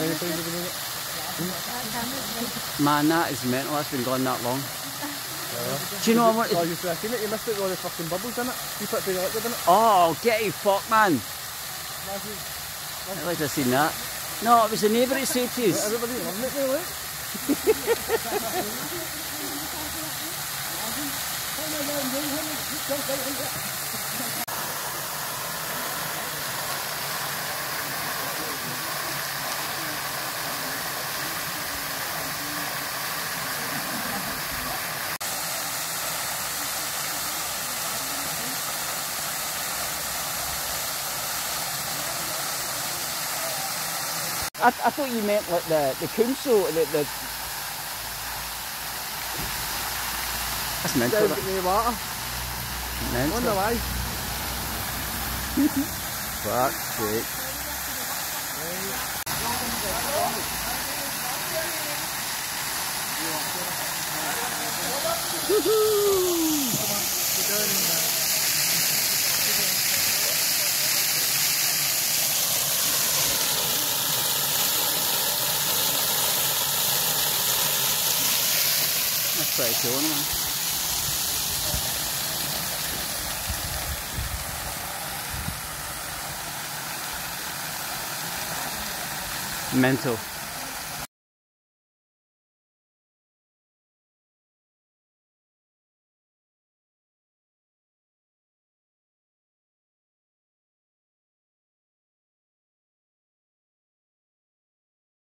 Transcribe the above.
many times have you done it? Man, that is mental. That's been going that long. Yeah. Do you know what? Oh, you should have seen it. You missed it with all the fucking bubbles in it. You put the liquid in it. Oh, get you fuck, man. I'd like to have seen that. No, it was the neighbour to us. Everybody loving it, really. I, I thought you meant like the, the council, the, the... That's mental. Down that. in the water. Wonder Mental. why. Fuck's sake. That's pretty cool, man. Mental.